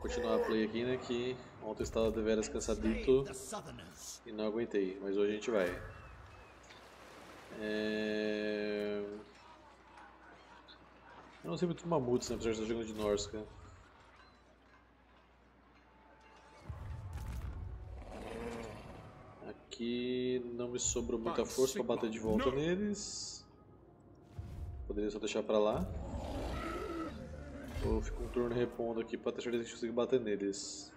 continuar a play aqui, né? Que ontem eu estava de veras cansadito e não aguentei, mas hoje a gente vai. É... Eu não sei muito mamutos, né? Apesar de estar jogando de Norska. Aqui não me sobrou muita força para bater de volta neles. Poderia só deixar pra lá. Ou fico um turno repondo aqui para ter certeza que consigo bater neles.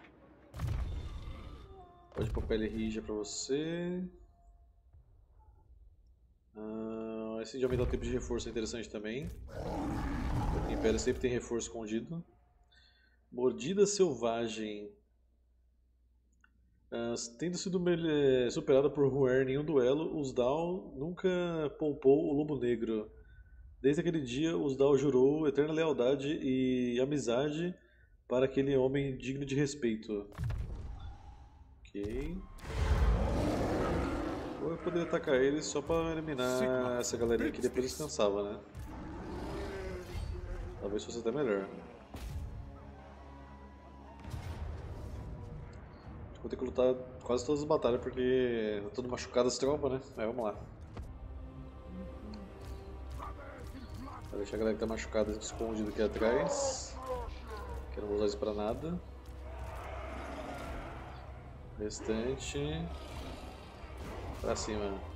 Pode pôr pele rija pra você. Ah, esse de aumentar o tempo de reforço é interessante também. O Império sempre tem reforço escondido. Mordida Selvagem. Uh, tendo sido superada por Huern em um duelo, Usdal nunca poupou o Lobo Negro. Desde aquele dia, Usdal jurou eterna lealdade e amizade para aquele homem digno de respeito. Ok. Ou eu poderia atacar ele só para eliminar essa galerinha que depois descansava, né? Talvez fosse até melhor. Vou ter que lutar quase todas as batalhas porque eu tô machucado as tropas, né? Mas vamos lá. Vou deixar a galera que tá machucada escondida aqui atrás. Que eu não vou usar isso pra nada. Restante. Pra cima.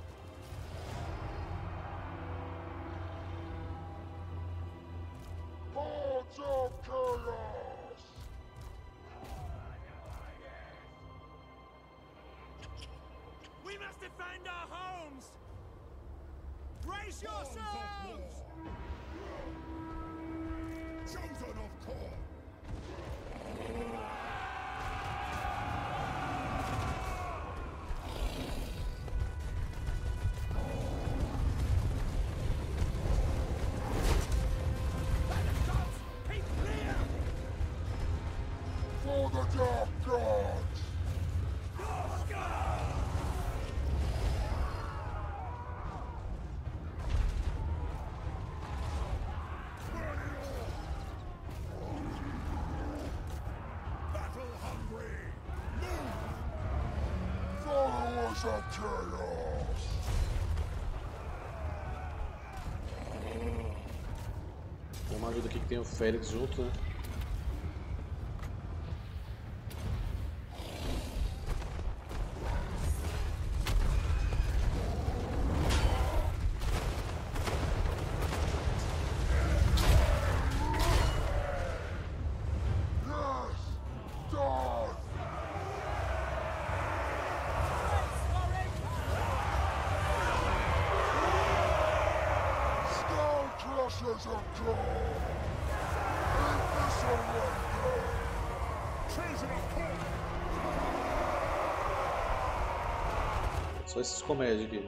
Vamos ajuda aqui que tem o Félix junto, né? Só esses comédias aqui.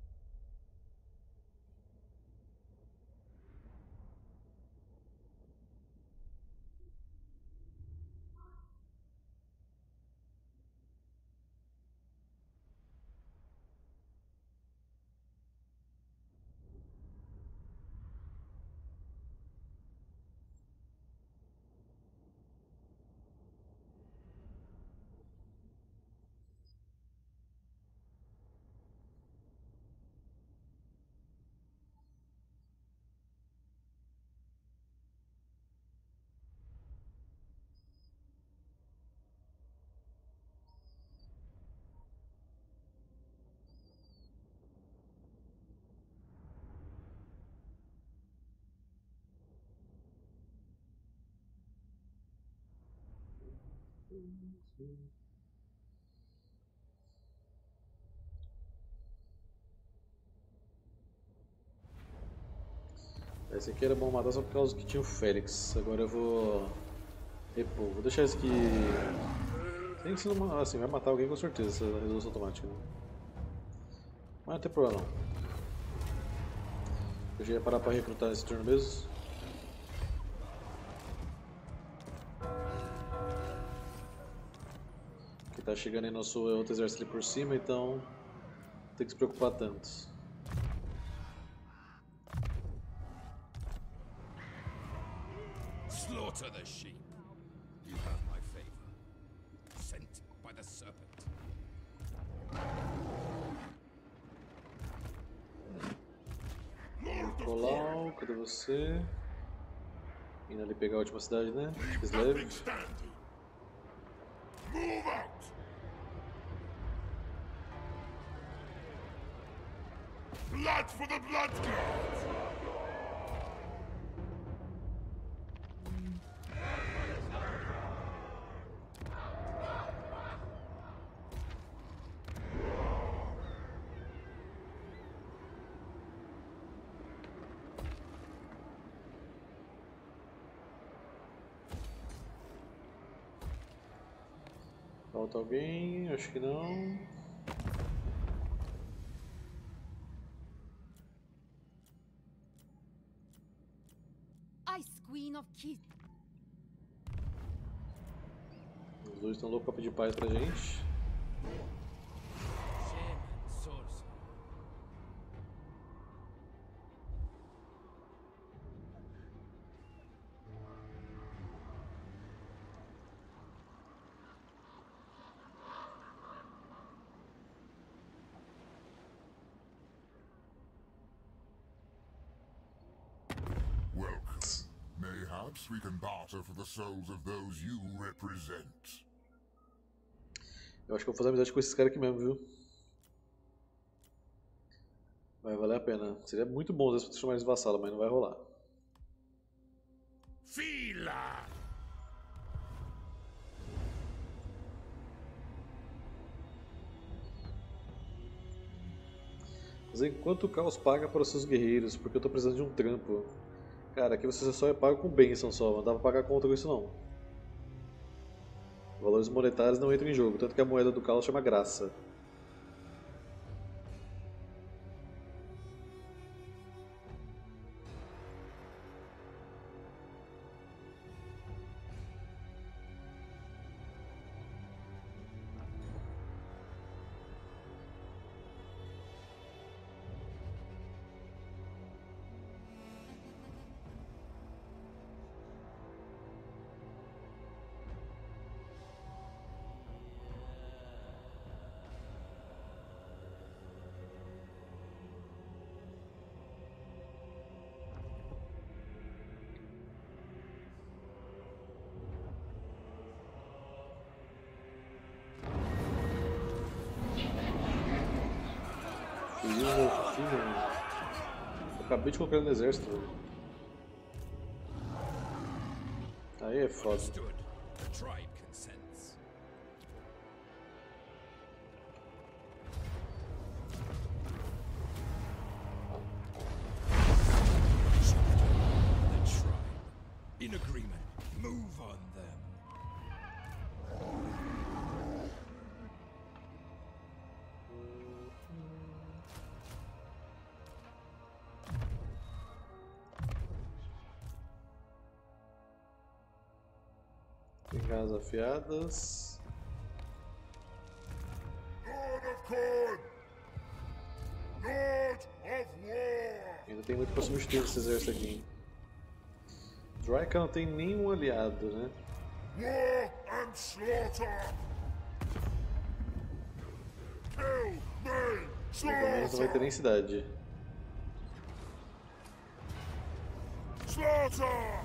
Esse aqui era bom matar só por causa que tinha o Félix. Agora eu vou repor. Vou deixar esse aqui. Tem que ser uma... assim, vai matar alguém com certeza essa resolução automática. Né? Mas não tem problema não. Eu já ia parar para recrutar esse turno mesmo. Tá chegando aí nosso outro exército ali por cima, então não tem que se preocupar tanto. Slaughter the sheep. You have my favor. Sent by the serpent. Colau, cadê você? Indo ali pegar a última cidade, né? Kislev. Move out! Blood for the blood god! Falta alguém? Acho que não. Of. Os dois estão loucos pra pedir paz pra gente. We can barter for the souls of those you represent. Eu acho que vou fazer amizade com esses caras aqui mesmo, viu? Vai valer a pena. Seria muito bom se chamar eles vassalo, mas não vai rolar. Fila! Mas enquanto o caos paga para os seus guerreiros, porque eu estou precisando de um trampo. Cara, aqui você só é pago com bênção só, não dá pra pagar conta com isso não. Valores monetários não entram em jogo, tanto que a moeda do caos chama graça. Acabei de colocar ele no exército. Aí é foda. Garras afiadas. Ainda tem muito pra substituir esse exército aqui. Draika não tem nenhum aliado, né? War and slaughter. Kill me. Pelo menos não vai ter nem cidade. Slaughter!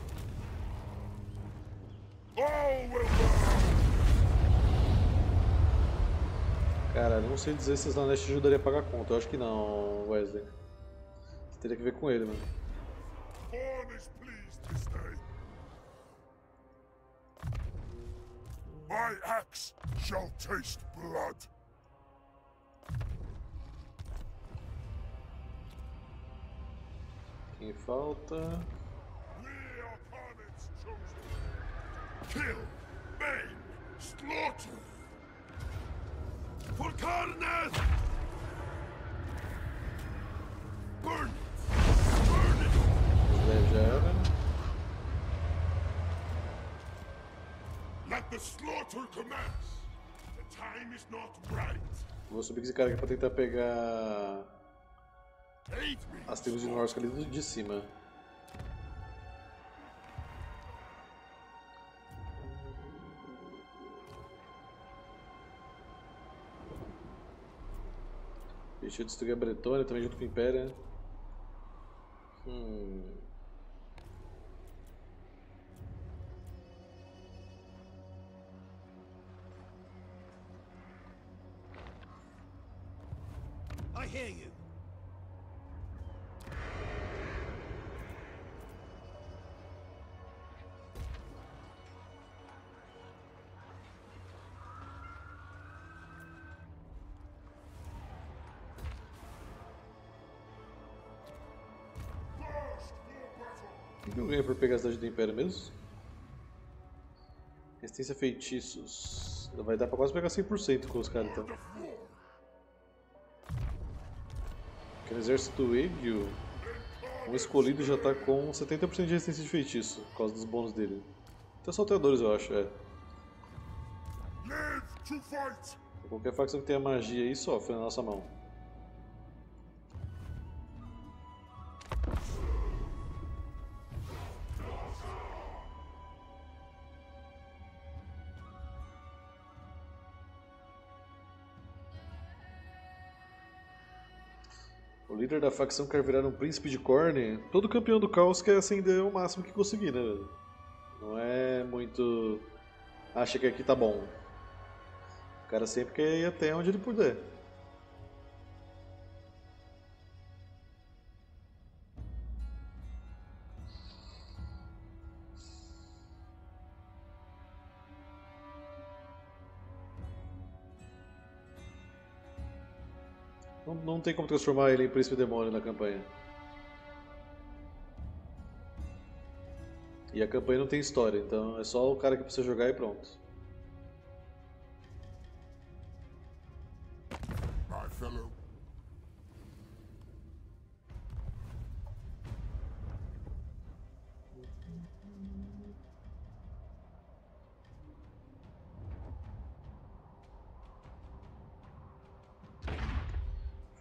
Cara, não sei dizer se Slanesh ajudaria a pagar a conta. Eu acho que não, Wesley. Você teria que ver com ele, mano. My axe shall taste blood. Quem falta? Kill, maim, slaughter. For Carnath! Burn it! Burn it! Zé já era. Let the slaughter commence! The time is not right. Vou subir esse cara aqui pra tentar pegar as tribos de Norsk ali de cima. Deixa eu destruir a Bretônia também junto com o Império. né? Hum. Por pegar a cidade do Império mesmo? Resistência a feitiços. Vai dar pra quase pegar 100% com os caras então. No exército Egil, um escolhido já tá com 70% de resistência de feitiço, por causa dos bônus dele. Até salteadores eu acho, é. Qualquer facção que tenha magia aí sofre na nossa mão. Líder da facção quer virar um príncipe de Corne. Todo campeão do caos quer acender o máximo que conseguir, né? Não é muito. Acha que aqui tá bom. O cara sempre quer ir até onde ele puder. Tem como transformar ele em príncipe demônio na campanha. E a campanha não tem história, então é só o cara que precisa jogar e pronto.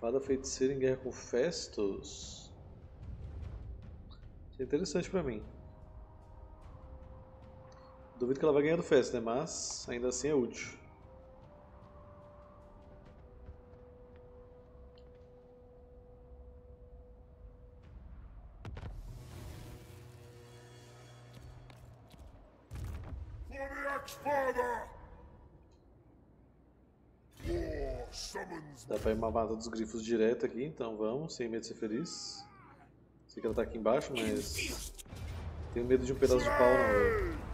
Fada feiticeira em guerra com Festus. Isso é interessante pra mim. Duvido que ela vai ganhar do Festus, né? Mas ainda assim é útil. Dá pra ir uma mata dos grifos direto aqui, então vamos, sem medo de ser feliz. Sei que ela tá aqui embaixo, mas. Tenho medo de um pedaço de pau não, velho.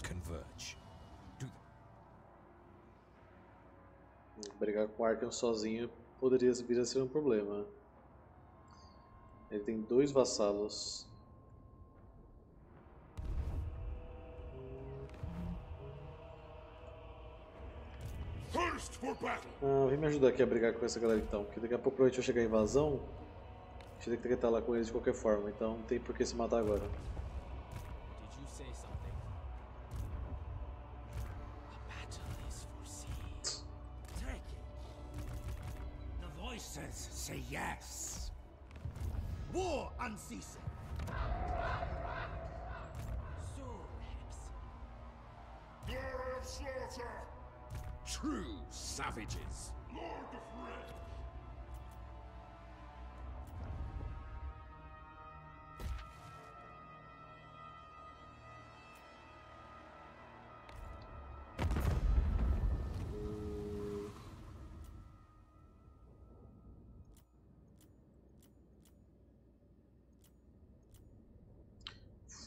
Converge. Do Brigar com o Arkham sozinho poderia vir a ser um problema. Ele tem dois vassalos. Thirst for battle! Ah, vem me ajudar aqui a brigar com essa galera então, porque daqui a pouco provavelmente vai chegar a invasão. A gente tem que estar lá com eles de qualquer forma, então não tem por que se matar agora. unceasing. So, perhaps. Glare of slaughter! True savages! Lord of Red!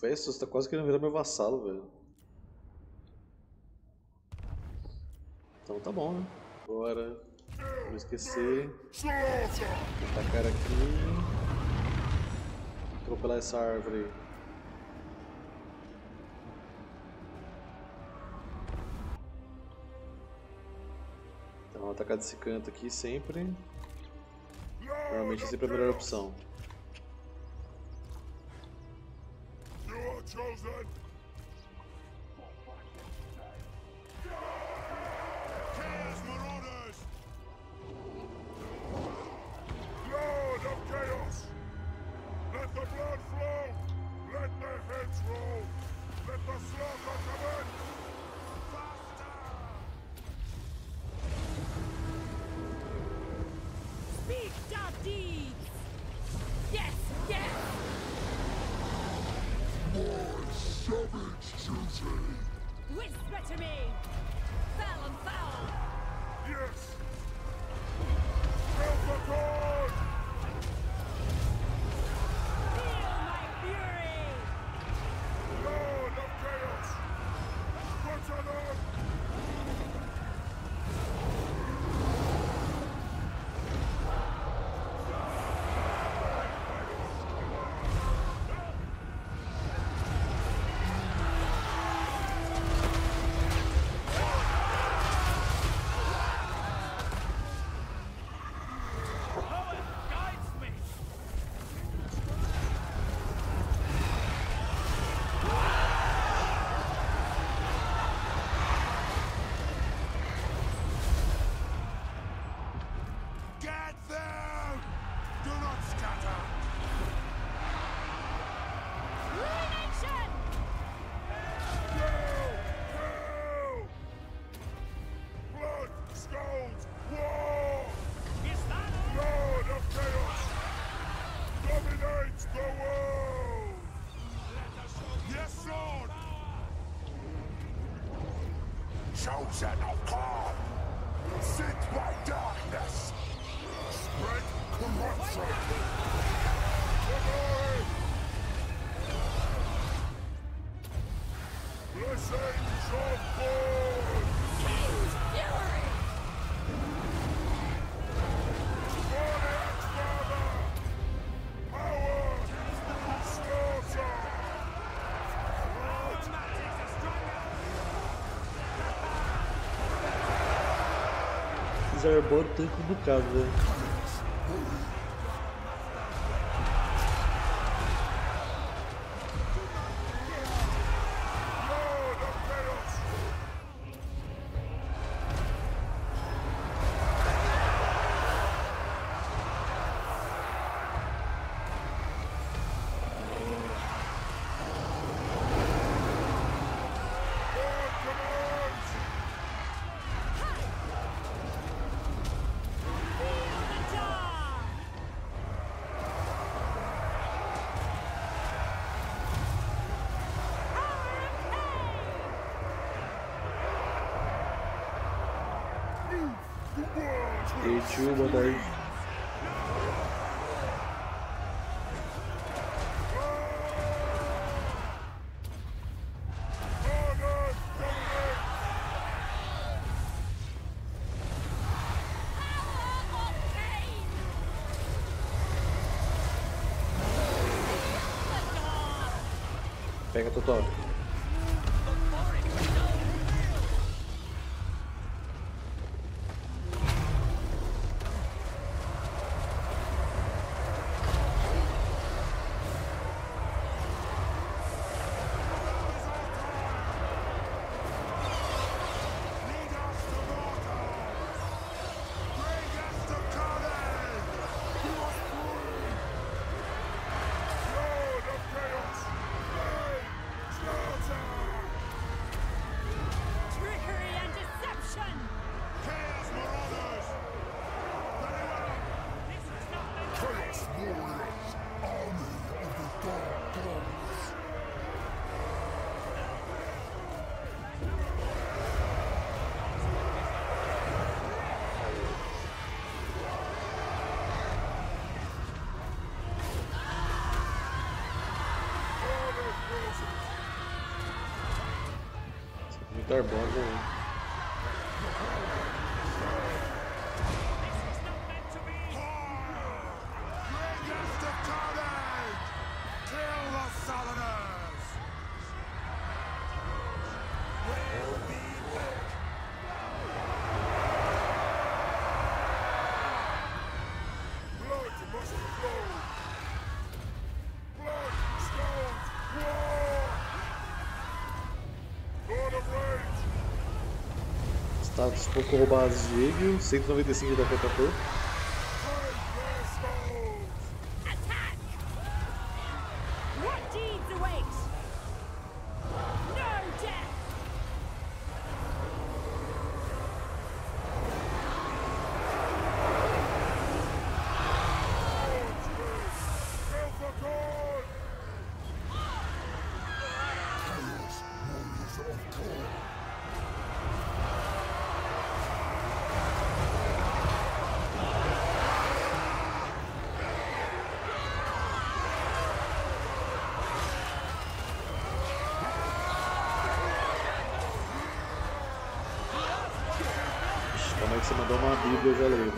Você tá quase querendo virar meu vassalo, velho. Então tá bom, né? Agora, não esquecer. Atacar aqui. Atropelar essa árvore. Então, atacar desse canto aqui sempre. Normalmente sempre é a melhor opção. chosen! Shut desarmar o tanque do caso. uma daí. Pega total. Muito arbóreo, Status pouco roubados de Egil, 195 de defesa por. Break their skulls! Attack! What deeds await? No death! Kill for God! Ixi, Calma aí que você mandou uma bíblia, eu já leio,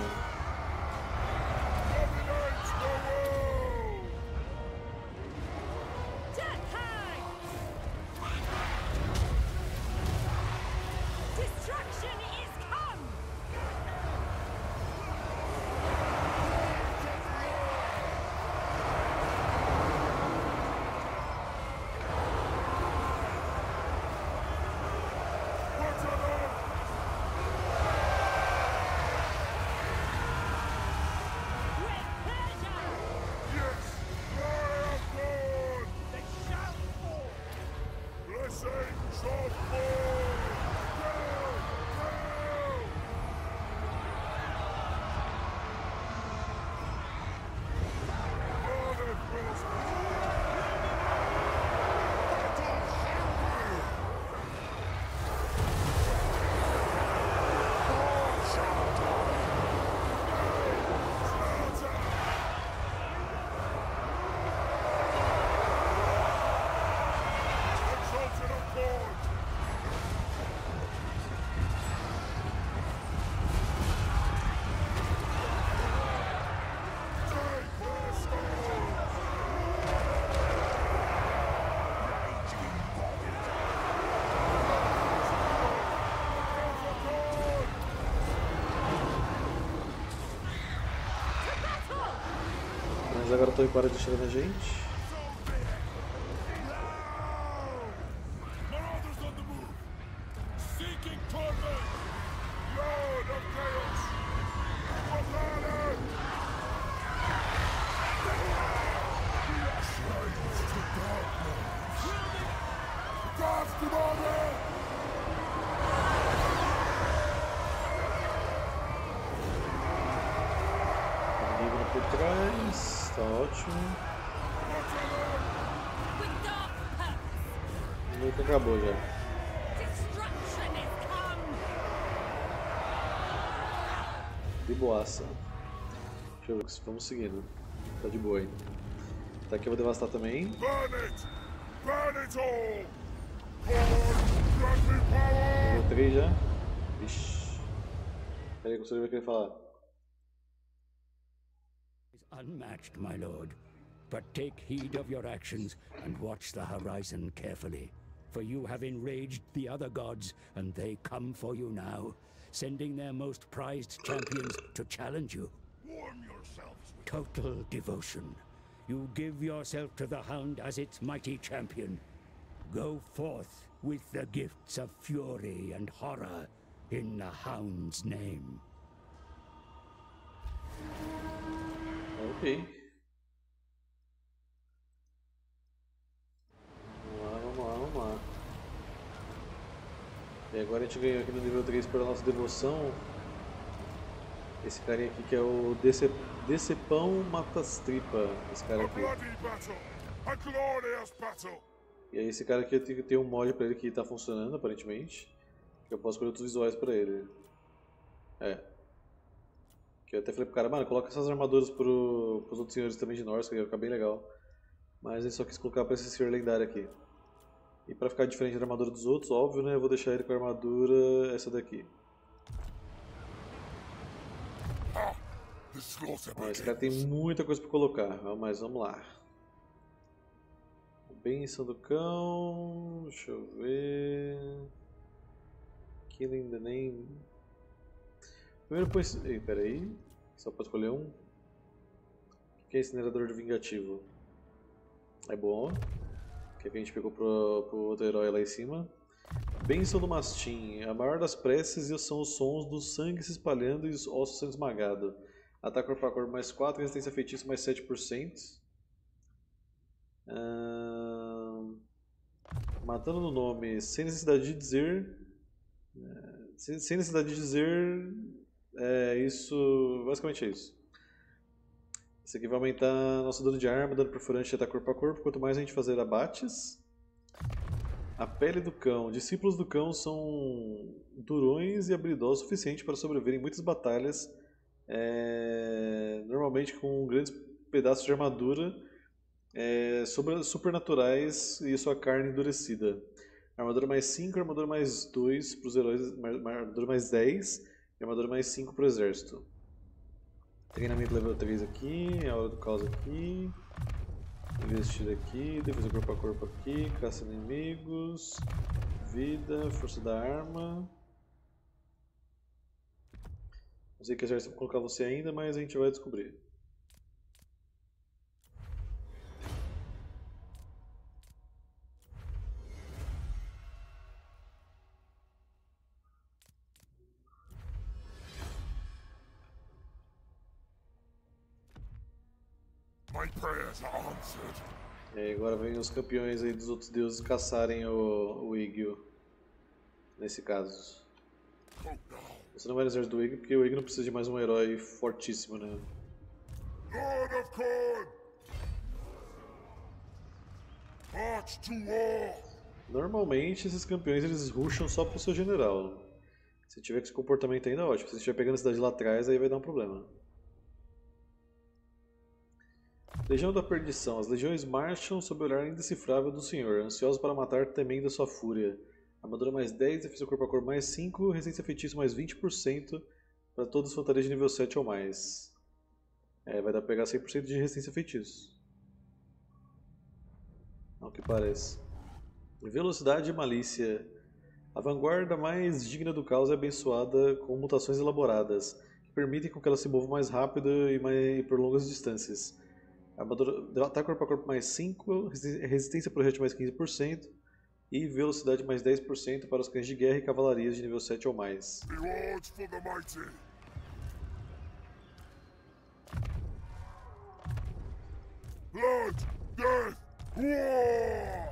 Slaves to darkness! Gods to order! Inimigo por trás, tá ótimo. Meio que acabou já. De boaça. Deixa eu ver, vamos seguindo. Tá de boa ainda. Tá aqui eu vou devastar também. Burn it! Burn it all! Me power! Nível 3 já. Ixi. Peraí que o senhor vai querer falar. Unmatched, my lord. But take heed of your actions and watch the horizon carefully. For you have enraged the other gods, and they come for you now, sending their most prized champions to challenge you. Warm yourselves with Total devotion. You give yourself to the Hound as its mighty champion. Go forth with the gifts of fury and horror in the Hound's name. Ok. Vamos lá, vamos lá, vamos lá. E agora a gente ganhou aqui no nível 3 pela nossa devoção. Esse carinha aqui que é o Dece... Decepão Matastripa. Esse cara aqui. E aí esse cara aqui tem, tem um mod pra ele que tá funcionando aparentemente. Eu posso escolher outros visuais pra ele. É. Que eu até falei pro cara, mano, coloca essas armaduras pro, pros outros senhores também de Norse, que vai ficar bem legal. Mas ele só quis colocar pra esse senhor lendário aqui. E pra ficar diferente da armadura dos outros, óbvio, né? Eu vou deixar ele com a armadura essa daqui. Ó, esse cara tem muita coisa pra colocar, mas vamos lá. Benção do cão. Deixa eu ver. Killing the name. Primeiro põe. Ei, peraí. Só pode escolher um. O que é incinerador de vingativo? É bom. Que é que a gente pegou pro, pro outro herói lá em cima. Bênção do mastim. A maior das preces são os sons do sangue se espalhando e os ossos sendo esmagados. Ataque corpo a corpo mais 4, resistência a feitiço mais 7%. Ahn, matando no nome, sem necessidade de dizer. sem, sem necessidade de dizer. É isso. Basicamente é isso. Esse aqui vai aumentar nosso dano de arma, dano perfurante de ataque corpo a corpo, quanto mais a gente fazer abates. A pele do cão. Discípulos do cão são durões e habilidosos o suficiente para sobreviver em muitas batalhas é, normalmente com grandes pedaços de armadura é, supernaturais e sua carne endurecida. Armadura mais 5, armadura mais 2 para os heróis, armadura mais 10 e armadura mais 5 para o exército. Treinamento level 3 aqui, a hora do caos aqui, investir aqui, defesa corpo a corpo aqui, caça inimigos, vida, força da arma. Não sei que exército vou colocar você ainda, mas a gente vai descobrir. E aí agora vem os campeões aí dos outros deuses caçarem o, o. Nesse caso. Você não vai no exército do Igil, porque o Igil não precisa de mais um herói fortíssimo, né? Lord of Korn! March to war! Normalmente esses campeões eles rusham só pro seu general. Se tiver com esse comportamento ainda, ótimo. Se estiver pegando a cidade lá atrás, aí vai dar um problema. Legião da Perdição. As legiões marcham sob o olhar indecifrável do Senhor, ansiosos para matar, temendo a sua fúria. Armadura mais 10, defesa corpo a corpo mais 5, resistência feitiço mais 20% para todas as fantasias de nível 7 ou mais. É, vai dar pra pegar 100% de resistência feitiço. Ao que parece. Velocidade e malícia. A vanguarda mais digna do caos é abençoada com mutações elaboradas, que permitem que ela se mova mais rápido e, mais, e por longas distâncias. Armadura, ataque corpo a corpo mais 5, resi- resistência projétil mais 15% e velocidade mais 10% para os cães de guerra e cavalarias de nível 7 ou mais. Blood, death, war!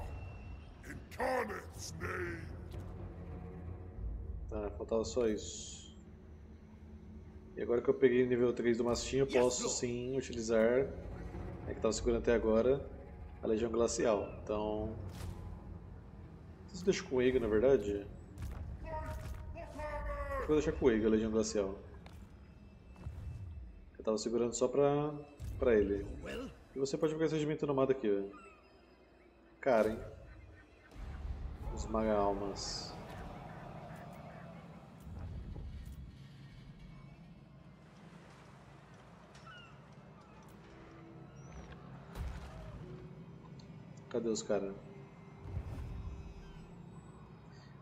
In Karneth's name! Tá, faltava só isso. E agora que eu peguei o nível 3 do mastim, eu posso sim utilizar, é que estava segurando até agora, a Legião Glacial. Então. Eu deixo com o Eiga, na verdade. Vou deixar com o a Legião Glacial. Eu tava segurando só pra, pra ele. E você pode pegar esse regimento nomado aqui. Cara, hein? Esmaga almas. Cadê os caras?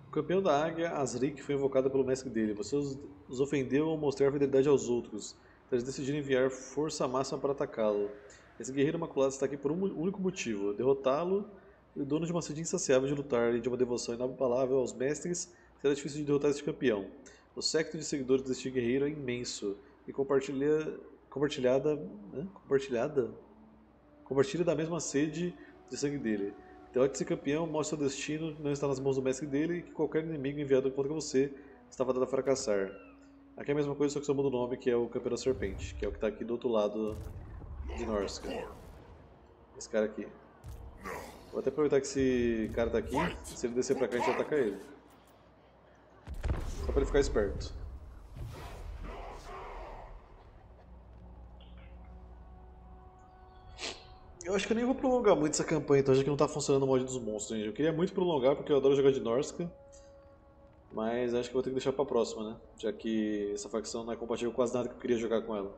O campeão da águia, Azrik, foi invocado pelo mestre dele. Você os, ofendeu ao mostrar fidelidade aos outros. Então eles decidiram enviar força máxima para atacá-lo. Esse guerreiro imaculado está aqui por um único motivo: derrotá-lo. E o dono de uma sede insaciável de lutar e de uma devoção inabalável aos mestres, será difícil de derrotar este campeão. O secto de seguidores deste guerreiro é imenso e compartilha, compartilhada, hã? compartilhada, compartilha da mesma sede de sangue dele. Derrote esse campeão, mostra seu destino não está nas mãos do mestre dele e que qualquer inimigo enviado contra você estava dado a fracassar. Aqui é a mesma coisa, só que só o nome, que é o campeão da serpente, que é o que está aqui do outro lado de Norska. Esse cara aqui. Vou até aproveitar que esse cara tá aqui, se ele descer pra cá a gente ataca ele. Só pra ele ficar esperto. Eu acho que eu nem vou prolongar muito essa campanha, então já que não tá funcionando o mod dos monstros, gente. Eu queria muito prolongar porque eu adoro jogar de Norska. Mas acho que vou ter que deixar pra próxima, né? Já que essa facção não é compatível com quase nada que eu queria jogar com ela.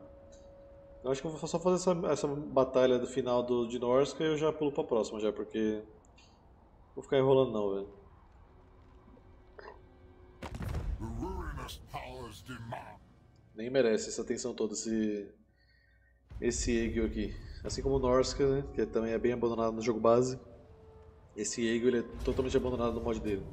Eu acho que eu vou só fazer essa, essa batalha do final do, de Norska e eu já pulo pra próxima já, porque... Vou ficar enrolando não, velho. Nem merece essa atenção toda, esse... Esse Egil aqui. Assim como o Norska, né? Que também é bem abandonado no jogo base. Esse Egil ele é totalmente abandonado no mod dele.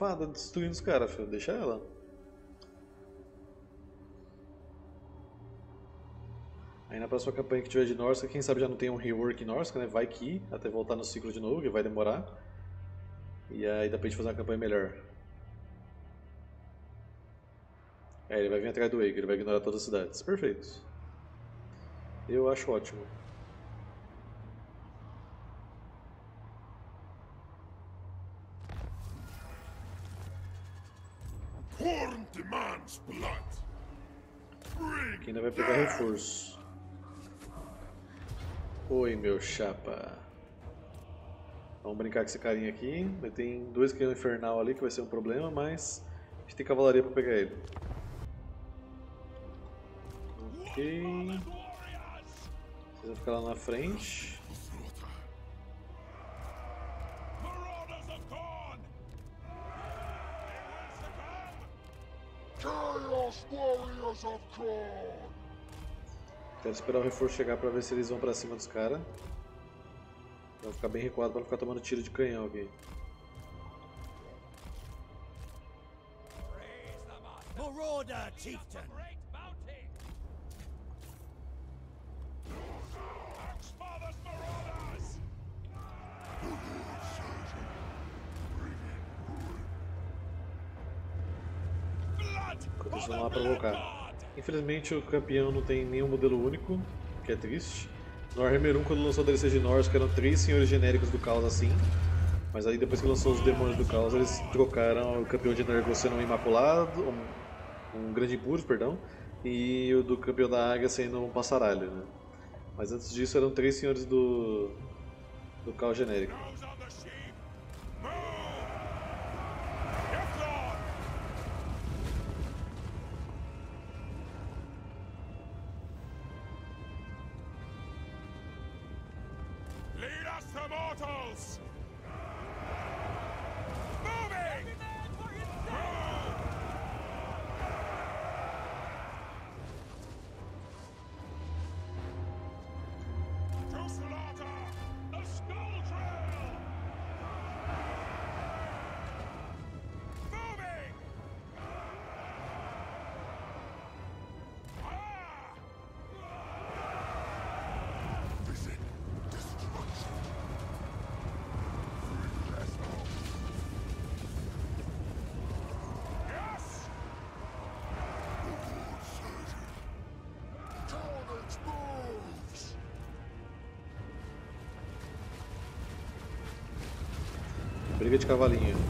Fada destruindo os caras. Deixa ela. Aí na próxima campanha que tiver de Norska, quem sabe já não tem um rework Norska, né? Vai que até voltar no ciclo de novo, que vai demorar. E aí dá pra gente fazer uma campanha melhor. É, ele vai vir atrás do Eiko, ele vai ignorar todas as cidades. Perfeito. Eu acho ótimo. Aqui ainda vai pegar reforço. Oi, meu chapa. Vamos brincar com esse carinha aqui. Tem dois canhões infernal ali que vai ser um problema, mas a gente tem cavalaria pra pegar ele. Ok. Vocês vão ficar lá na frente. Quero esperar o reforço chegar pra ver se eles vão pra cima dos caras. Vão ficar bem recuado pra não ficar tomando tiro de canhão aqui. Marauder, chieftain! Lá the provocar. Infelizmente o campeão não tem nenhum modelo único, o que é triste. Warhammer 1, quando lançou a DLC de Norse, eram três senhores genéricos do caos assim. Mas aí depois que lançou os demônios do caos, eles trocaram o campeão genérico sendo um imaculado, um, um grande impuro, perdão, e o do campeão da águia sendo um passaralho. Né? Mas antes disso eram três senhores do, do caos genérico. De cavalinho.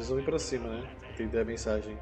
Vocês vão ir pra cima, né? Entender a mensagem.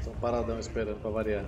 Estão paradão esperando pra variar.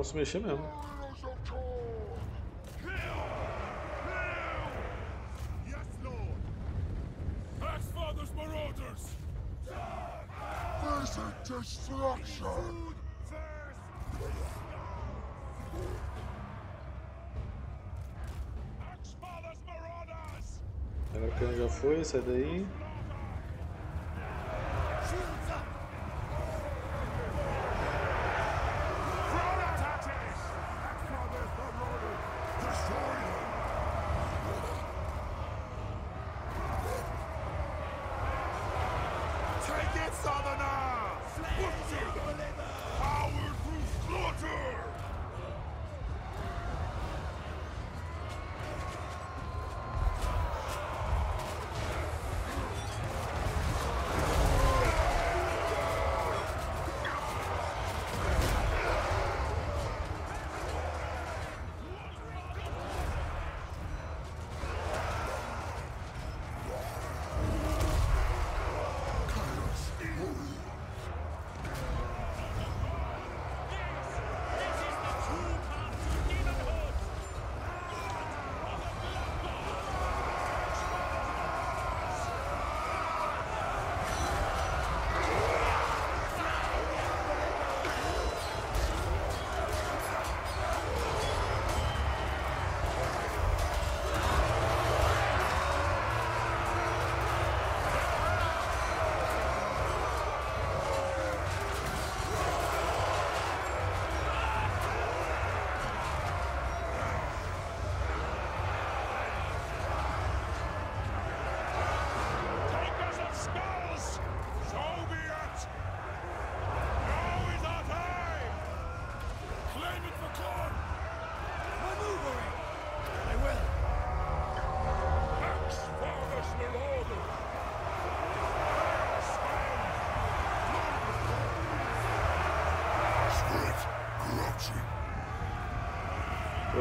vão se mexer mesmo. Destruction! Agora o já foi, sai daí.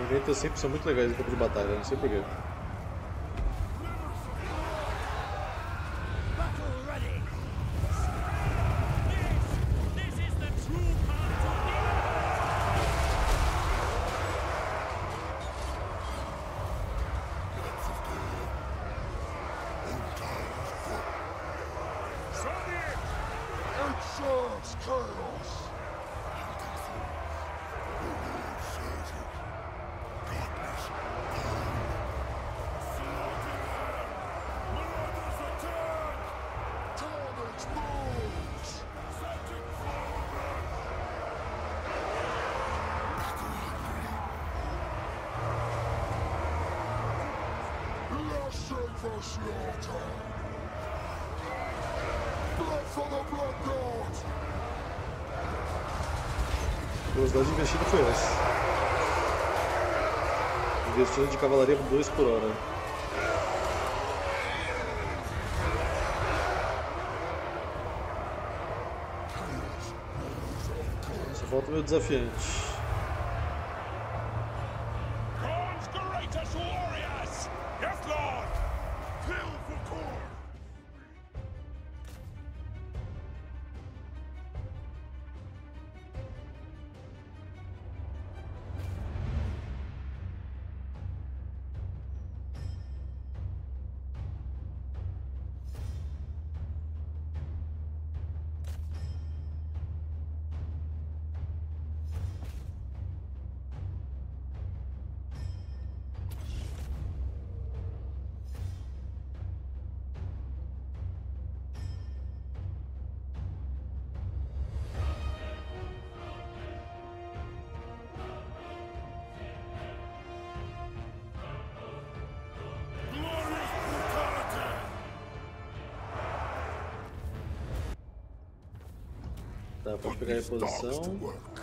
eventos sempre são muito legais em campo de batalha, né? não sei porquê. Passion for slaughter! Blood for the Blood velocidade investida foi essa. Investida de cavalaria com 2 por hora. Só falta o meu desafiante. Pegar a work!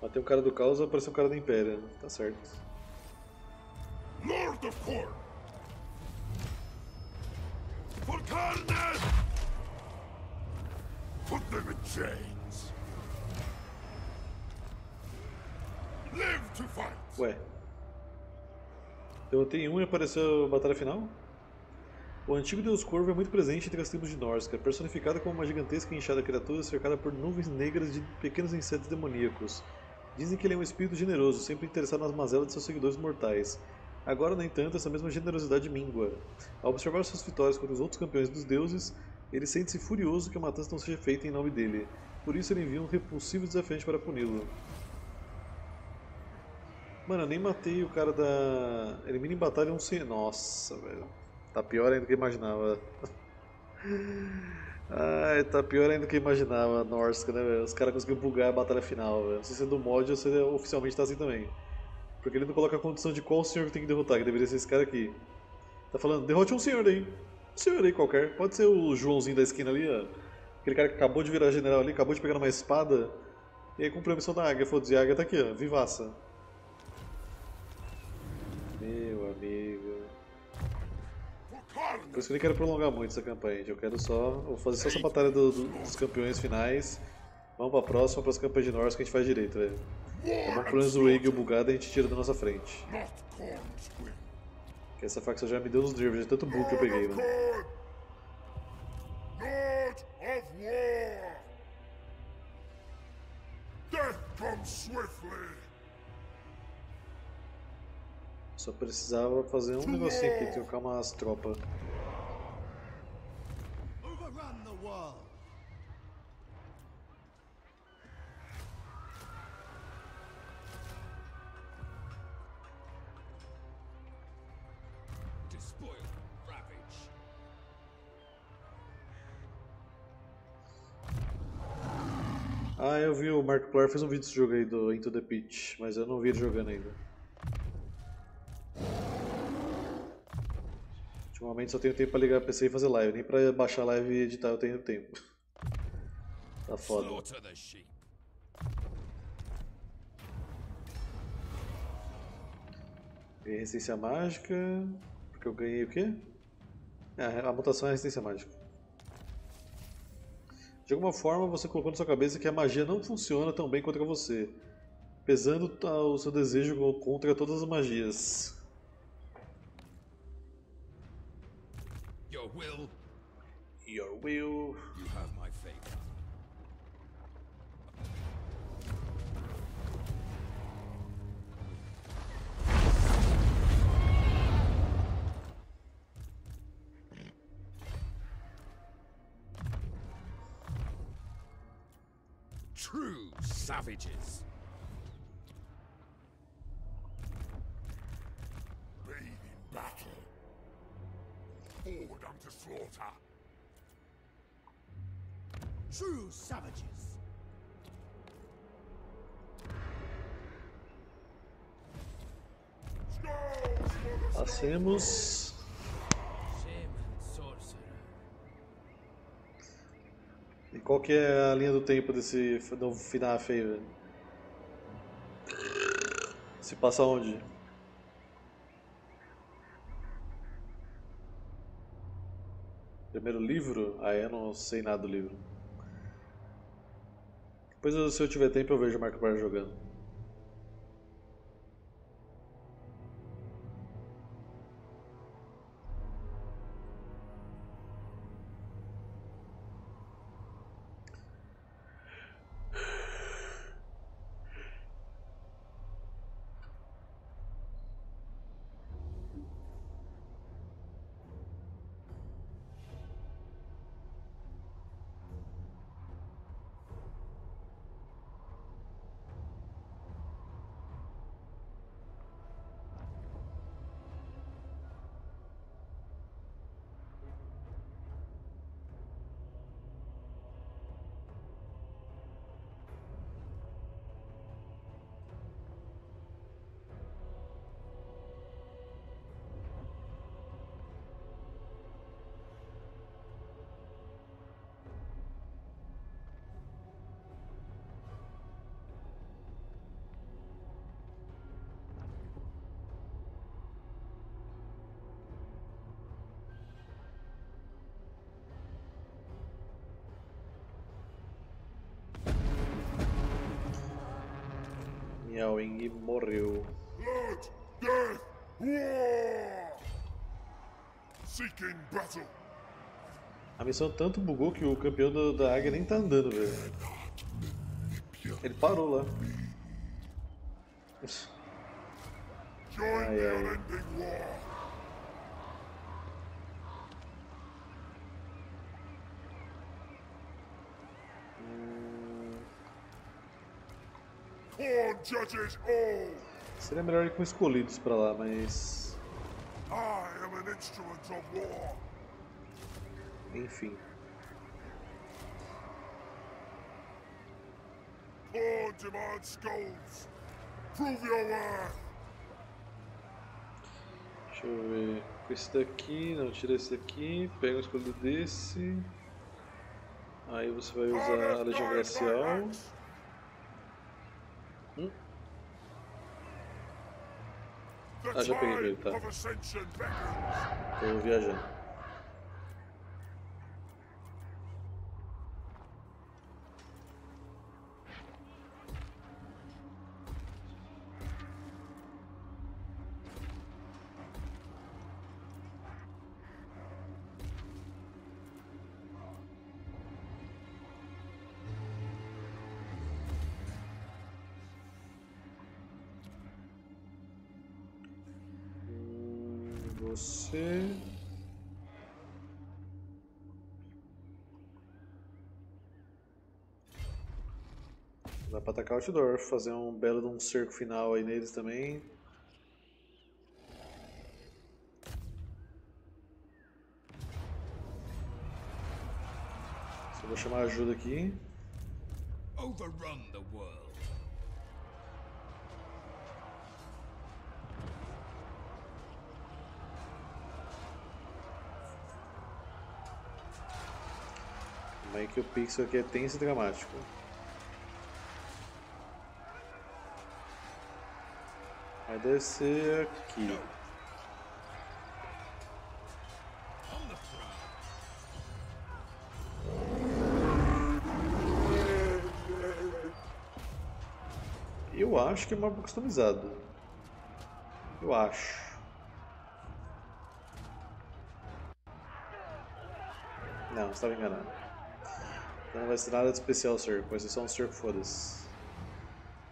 Matei um cara do caos, apareceu um cara do Império. Tá certo. Lord of Korn! For Karnas! Put them in chains! Live to fight! Ué. Derrotei um e apareceu a batalha final? O antigo deus Corvo é muito presente entre as tribos de Norsca, personificada como uma gigantesca e inchada criatura cercada por nuvens negras de pequenos insetos demoníacos. Dizem que ele é um espírito generoso, sempre interessado nas mazelas de seus seguidores mortais. Agora, no entanto, essa mesma generosidade mingua. Ao observar suas vitórias contra os outros campeões dos deuses, ele sente-se furioso que a matança não seja feita em nome dele. Por isso ele envia um repulsivo desafiante para puni-lo. Mano, eu nem matei o cara da. Elimina em batalha um sem. Nossa, velho. Tá pior ainda do que imaginava. Ai, tá pior ainda do que imaginava, Norska, né, velho? Os caras conseguiram bugar a batalha final, velho. Não sei se é do mod ou se é- oficialmente tá assim também. Porque ele não coloca a condição de qual senhor que tem que derrotar, que deveria ser esse cara aqui. Tá falando, derrote um senhor aí. Um senhor aí qualquer. Pode ser o Joãozinho da esquina ali, ó. Aquele cara que acabou de virar general ali, acabou de pegar uma espada. E aí cumpriu a missão da águia. Foda-se, a águia tá aqui, ó. Vivaça. Por isso que eu nem quero prolongar muito essa campanha, gente. Eu quero só. Vou fazer só essa batalha do- do- dos campeões finais. Vamos pra próxima, para as campanhas de Norse que a gente faz direito, velho. Vamos pro menos o Wig o Bugado a gente tira da nossa frente. Que essa facção já me deu uns nervos de tanto bug que eu peguei, mano. Só precisava fazer um negocinho aqui, trocar umas tropas. Despoil, ravage. Ah, eu vi o Mark Plar fez um vídeo desse jogo aí do Into the Pitch, mas eu não vi ele jogando ainda. Ultimamente só tenho tempo pra ligar a PC e fazer live, nem pra baixar live e editar eu tenho tempo. Tá foda. Ganhei resistência mágica. Porque eu ganhei o quê? É, a mutação é resistência mágica. De alguma forma você colocou na sua cabeça que a magia não funciona tão bem contra você, pesando o seu desejo co- contra todas as magias. Will, Your will. you have my faith. True savages. Unto slaughter! True savages. Passemos. E qual que é a linha do tempo desse novo FNAF aí, velho? Se passa onde? Primeiro livro? Ah, eu não sei nada do livro. Depois, se eu tiver tempo, eu vejo o Marco Bar jogando. Miauing morreu. Blood, death, war! Seeking battle. A missão tanto bugou que o campeão do- da águia nem tá andando, velho. Ele parou lá. Join Aye, me aye. on ending war. Corn judges all. Seria melhor ir com escolhidos pra lá, mas. I am an instrument of war. Enfim. Deixa eu ver. Com esse daqui, não, tira esse daqui, pega o escolhido desse. Aí você vai usar a Legião Glacial. Hum? The Ah, já peguei tá. Tô viajando. Dá pra atacar o Outdoor, fazer um belo de um cerco final aí neles também. Só vou chamar ajuda aqui. Overrun the world. Como é que o pixel aqui é tenso e dramático. Deve ser aqui. Eu acho que é mapa customizado. Eu acho. Não, você estava enganado. Então não vai ser nada de especial cerco, vai ser só um cerco foda-se.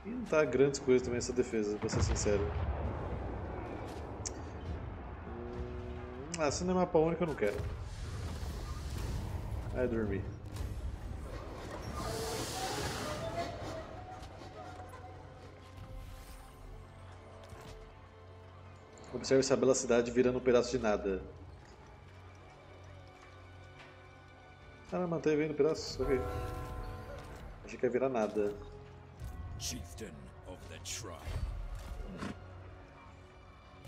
E não tá grandes coisas também essa defesa, pra ser sincero. Hum, Ah, se não é mapa único eu não quero. Vai dormir. Observe essa bela cidade virando um pedaço de nada. Ah, manteve vendo pedaços? Ok. Achei que ia virar nada. Chieftain of the tribe.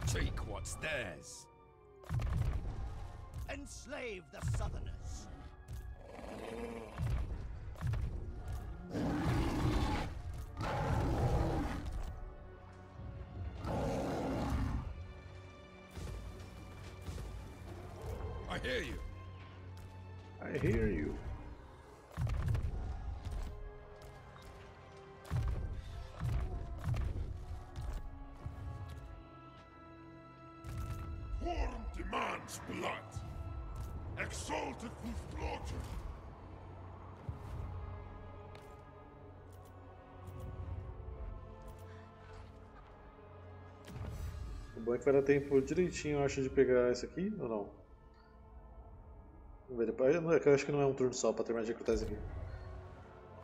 Take what's theirs. Enslave the Southerners. I hear you. I hear you. Vai dar tempo direitinho, eu acho, de pegar esse aqui, ou não? Vamos ver depois. Eu acho que não é um turno só pra terminar de recrutar esse aqui.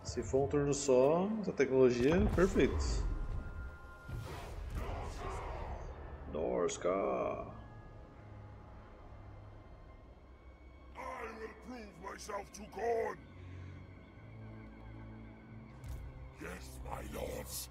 Se for um turno só, essa tecnologia, perfeito. Norska! I will prove myself to Gorn. Yes, my lords.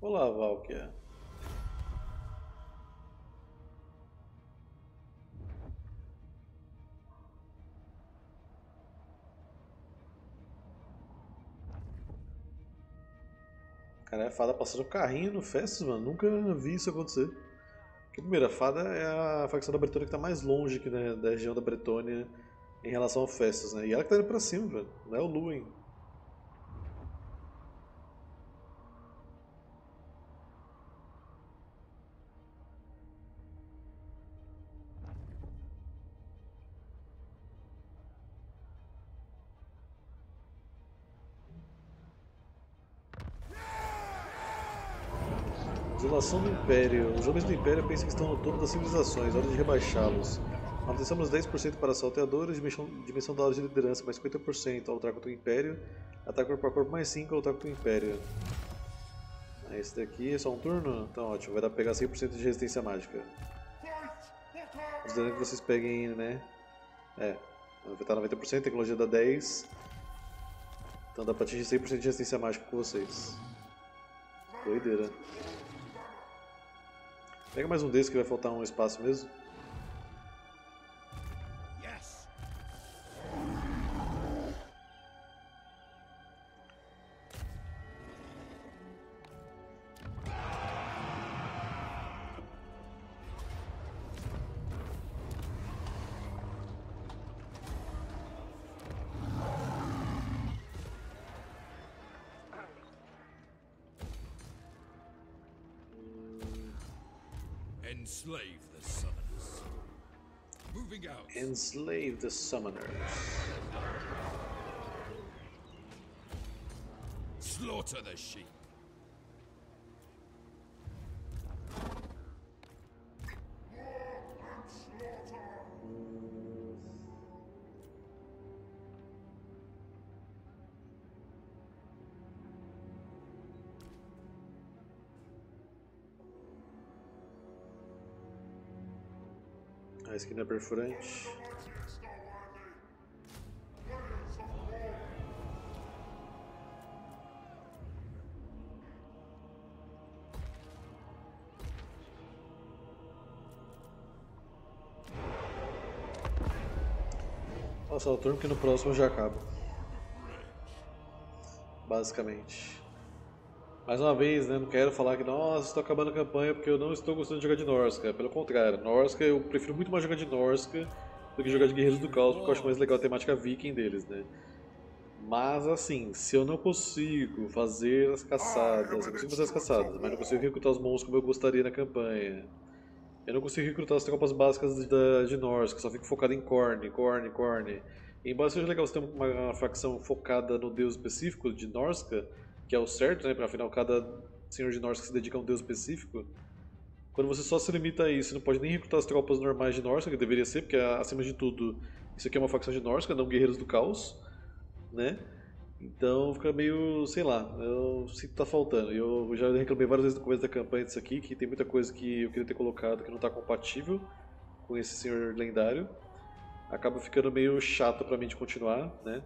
Olá, Valkia. Cara, a fada passando carrinho no Festus, mano. Nunca vi isso acontecer. Porque, a fada é a facção da Bretônia que tá mais longe aqui, né, da região da Bretônia em relação ao Festus, né? E ela que tá indo pra cima, velho. Não é o Lúin. Do Império. Os homens do Império pensam que estão no topo das civilizações, hora de rebaixá-los. Manutençamos 10% para salteadores, dimensão, dimensão da hora de liderança mais 50% ao lutar contra o Império, ataque corpo a corpo mais 5 ao lutar contra o Império. Esse daqui é só um turno? Então ótimo, vai dar pra pegar 100% de resistência mágica. Considerando que vocês peguem, né? É, vai estar 90%, tecnologia dá 10%. Então dá pra atingir 100% de resistência mágica com vocês. Doideira. Pega mais um desses que vai faltar um espaço mesmo. Enslave the Summoners. Slaughter the sheep. esquina perfurante. Passar o turno que no próximo já acaba. Basicamente. Mais uma vez, né, não quero falar que, nossa, estou acabando a campanha porque eu não estou gostando de jogar de Norska. Pelo contrário, Norska, eu prefiro muito mais jogar de Norska do que jogar de Guerreiros do Caos, porque eu acho mais legal a temática viking deles, né. Mas assim, se eu não consigo fazer as caçadas, eu consigo fazer as caçadas, mas não consigo recrutar os monstros como eu gostaria na campanha. Eu não consigo recrutar as tropas básicas de Norsk, só fico focado em Korn, Korn, Korn. Embora seja legal você ter uma facção focada no deus específico de Norska, que é o certo, né? Afinal, cada senhor de Norska se dedica a um deus específico. Quando você só se limita a isso, não pode nem recrutar as tropas normais de Norska, que deveria ser, porque acima de tudo, isso aqui é uma facção de Norska, não guerreiros do caos né? Então fica meio, sei lá, eu sinto que tá faltando. Eu já reclamei várias vezes no começo da campanha disso aqui, que tem muita coisa que eu queria ter colocado que não está compatível com esse senhor lendário. Acaba ficando meio chato para mim de continuar, né?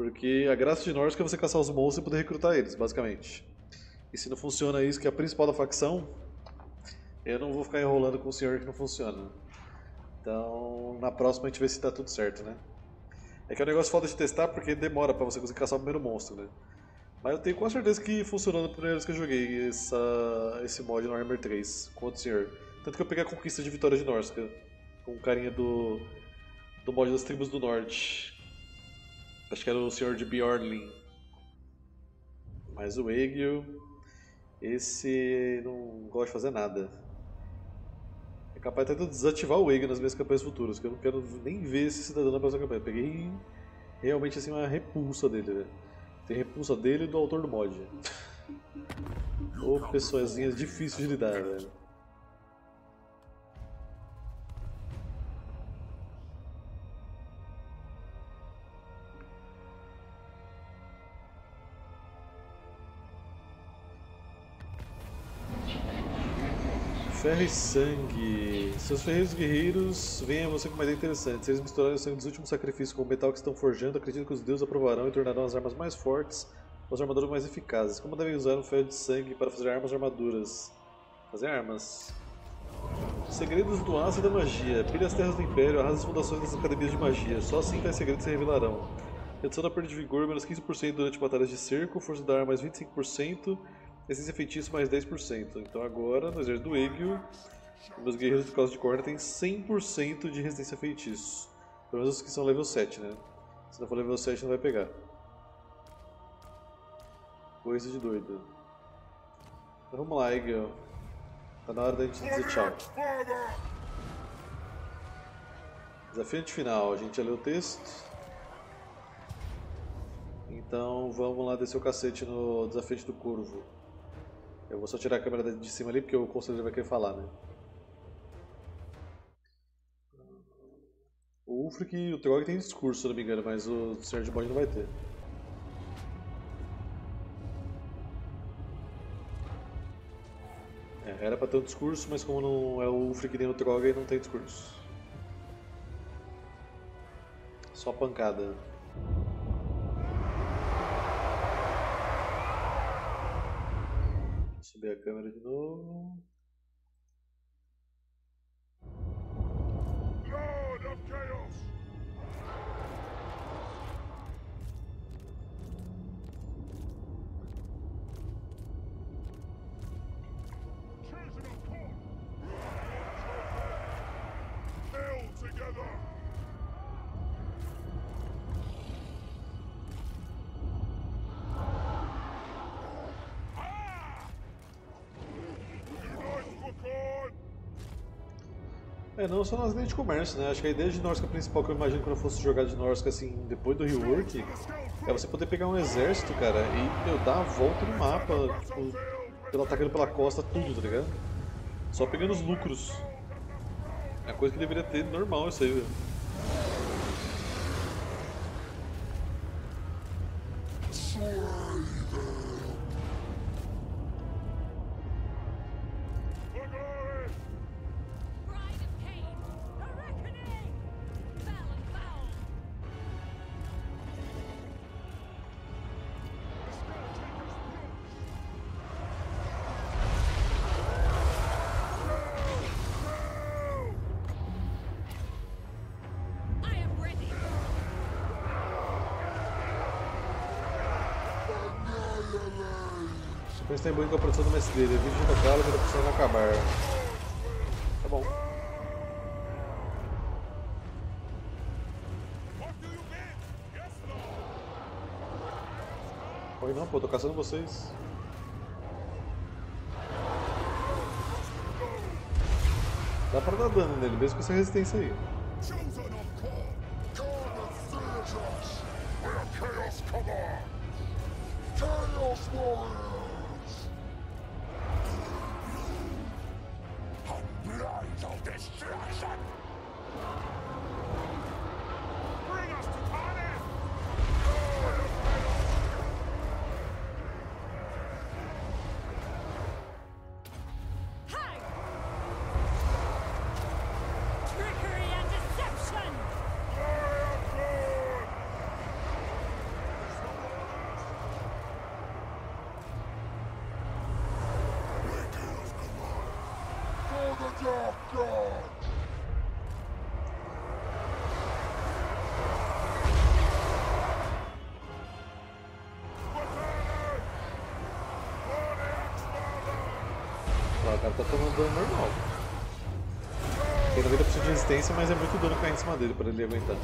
Porque a graça de Norse é você caçar os monstros e poder recrutar eles, basicamente. E se não funciona isso, que é a principal da facção, eu não vou ficar enrolando com o senhor que não funciona. Então, na próxima a gente vê se tá tudo certo, né? É que é um negócio foda de testar porque demora pra você conseguir caçar o primeiro monstro, né? Mas eu tenho quase certeza que funcionou na primeira vez que eu joguei essa, esse mod no Armor 3 com outro senhor. Tanto que eu peguei a conquista de Vitória de Norska com o carinha do, do mod das tribos do norte. Acho que era o senhor de Bjornlin. Mas o Egil, esse não gosta de fazer nada. É capaz até de desativar o Egg nas minhas campanhas futuras, que eu não quero nem ver esse cidadão na próxima campanha. peguei realmente assim uma repulsa dele, velho. Tem repulsa dele e do autor do mod. Ou pessoazinhas difíceis de lidar, velho. Ferro e sangue. Seus ferreiros guerreiros vêm a você com uma ideia interessante. Se eles misturarem o sangue dos últimos sacrifícios com o metal que estão forjando, acredito que os deuses aprovarão e tornarão as armas mais fortes, as armaduras mais eficazes. Como devem usar um ferro de sangue para fazer armas e armaduras? Fazer armas. Segredos do aço e da magia. Pilha as terras do Império, arrasa as fundações das academias de magia. Só assim tais segredos se revelarão. Redução da perda de vigor, menos 15% durante batalhas de cerco, força da arma mais 25%, Resistência feitiço mais 10%. Então agora, no exército do Egil, meus guerreiros do caos de corda têm 100% de resistência feitiço. Pelo menos os que são level 7, né? Se não for level 7 não vai pegar. Coisa de doido. Então vamos lá, Egil. Tá na hora da gente dizer tchau. Desafiante final, a gente já leu o texto. Então vamos lá descer o cacete no desafiante do Corvo. Eu vou só tirar a câmera de cima ali porque o conselheiro vai querer falar, né? O Ulfric e o Trog tem discurso, se não me engano, mas o Senhor Bond não vai ter. É, era pra ter um discurso, mas como não é o Ulfric nem o Trog, aí não tem discurso. Só pancada. Subir a câmera de novo. Não só nas linhas de comércio, né? Acho que a ideia de Norska principal que eu imagino quando eu fosse jogar de Norska assim, depois do rework, é você poder pegar um exército, cara, e meu, dar a volta no mapa, tipo, pela, atacando pela costa, tudo, tá ligado? Só pegando os lucros. É coisa que deveria ter normal isso aí, velho. Então está em boa com a produção do mestre dele. Evite de atacá-lo quando a produção não acabar. Tá bom. Corre não, pô, tô caçando vocês. Dá pra dar dano nele, mesmo com essa resistência aí. Mas é muito dano cair em cima dele pra ele aguentar.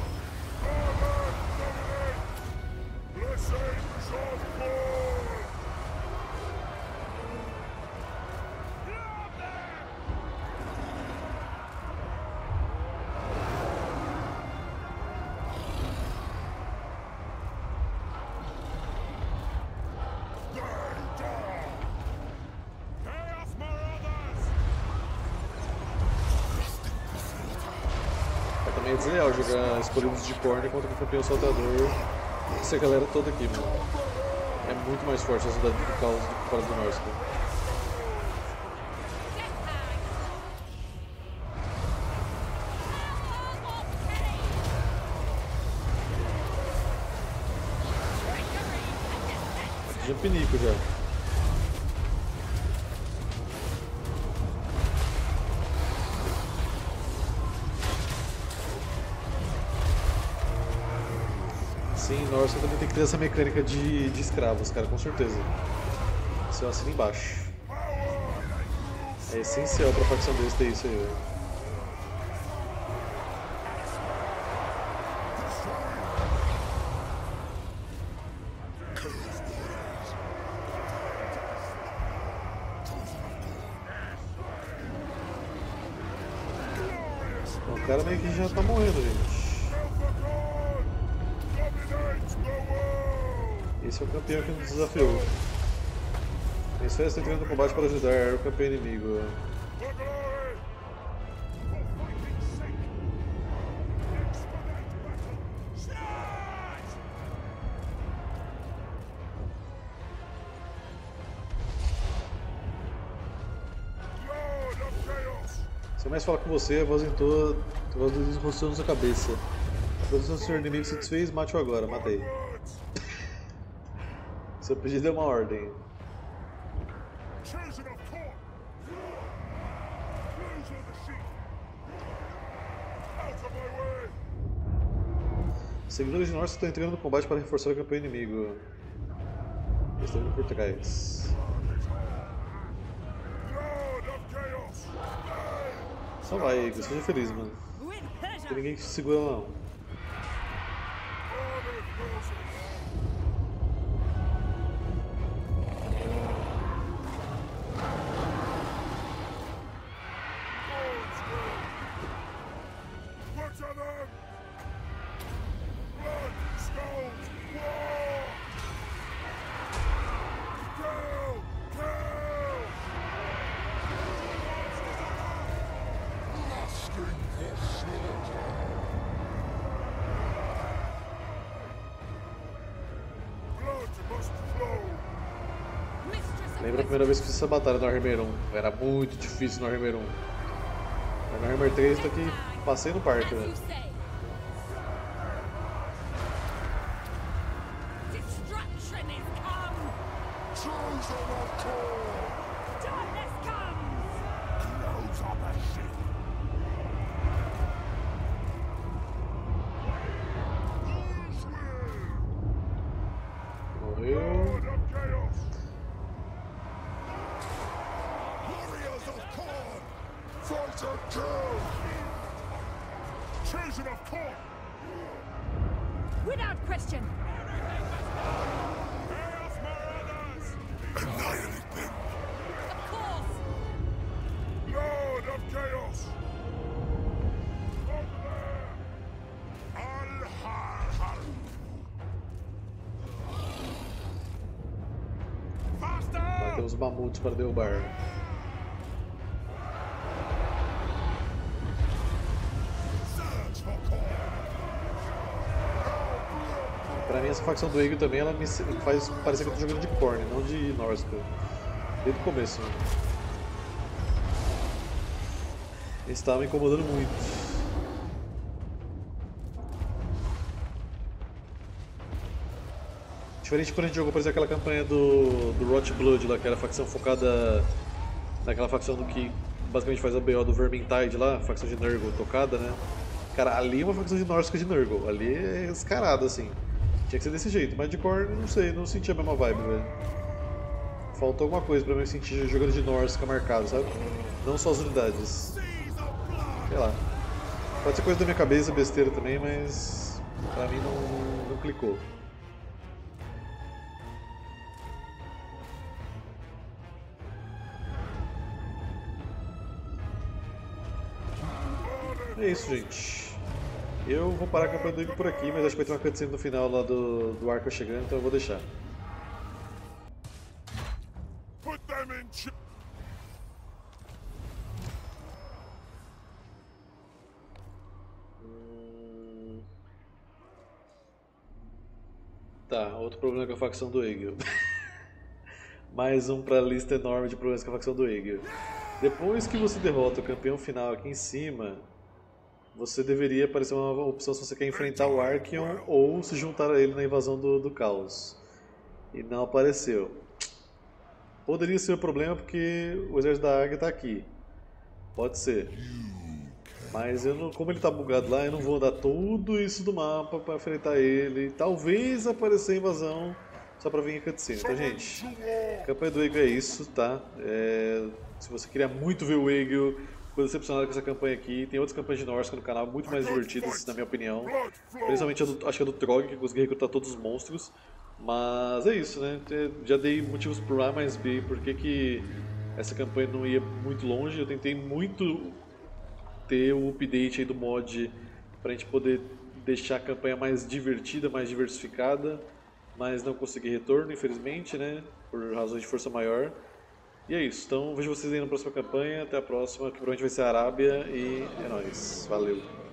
É desleal jogar escolhidos de corner contra o campeão saltador. Essa galera toda aqui, mano. É muito mais forte a cidade do caos do que fora do norte. and deception! Já Norse também tem que ter essa mecânica de, de escravos, cara, com certeza. Isso eu assino embaixo. É essencial pra facção deles ter isso aí, velho. Esse é o campeão que nos desafiou. É, está entrando no combate para ajudar o campeão inimigo. Se mais falar com você, a voz entrou, a voz do Deus roçou na sua cabeça. Produção do seu inimigo se desfez, mate-o agora, matei. Seu pedido é uma ordem. Seguidores de Norse estão entrando no combate para reforçar o campeão inimigo. Eles estão vindo por trás. Só vai, Igor, seja feliz, mano. Não tem ninguém que te segura não. Primeira vez que fiz essa batalha no Armer 1? Era muito difícil no Armer 1. Mas no Armer 3 tá aqui, passei no parque, velho. Faster! os mamutes para derrubar. Pra mim essa facção do Egil também ela me faz parecer que eu tô jogando de Korn, não de Norska. Desde o começo. Né? Eles estavam incomodando muito. Diferente quando a gente jogou, por exemplo, aquela campanha do, do Rot Blood lá, que era a facção focada naquela facção do que basicamente faz a BO do Vermintide lá, facção de Nurgle tocada, né? Cara, ali é uma facção de Norska de Nurgle, ali é escarado assim. Tinha que ser desse jeito, mas de Korn, não sei, não senti a mesma vibe, velho. Faltou alguma coisa pra mim sentir jogando de Norska marcado, sabe? Não só as unidades. Sei lá. Pode ser coisa da minha cabeça, besteira também, mas pra mim não, não clicou. É isso, gente. Eu vou parar a campanha do Igor por aqui, mas acho que vai ter uma cutscene no final lá do, do arco chegando, então eu vou deixar. Hum. Tá, outro problema com a facção do Egil. Mais um pra lista enorme de problemas com a facção do Egil. Depois que você derrota o campeão final aqui em cima, você deveria aparecer uma opção se você quer enfrentar o Archeon ou se juntar a ele na invasão do, do caos. E não apareceu. Poderia ser o problema porque o exército da Águia tá aqui. Pode ser. Mas eu não, como ele tá bugado lá, eu não vou andar tudo isso do mapa pra enfrentar ele. Talvez aparecer a invasão só pra vir a cutscene. Então, gente, a campanha do Egil é isso, tá? É, se você queria muito ver o Egil, ficou decepcionado com essa campanha aqui, tem outras campanhas de Norska no canal muito mais divertidas, na minha opinião. Principalmente do, acho que a do Trog, que consegui recrutar todos os monstros. Mas é isso, né? Já dei motivos por A mais B, porque que essa campanha não ia muito longe. Eu tentei muito ter o update aí do mod pra gente poder deixar a campanha mais divertida, mais diversificada, mas não consegui retorno, infelizmente, né? Por razões de força maior. E é isso, então vejo vocês aí na próxima campanha, até a próxima, que provavelmente vai ser a Arábia e é nóis. Valeu!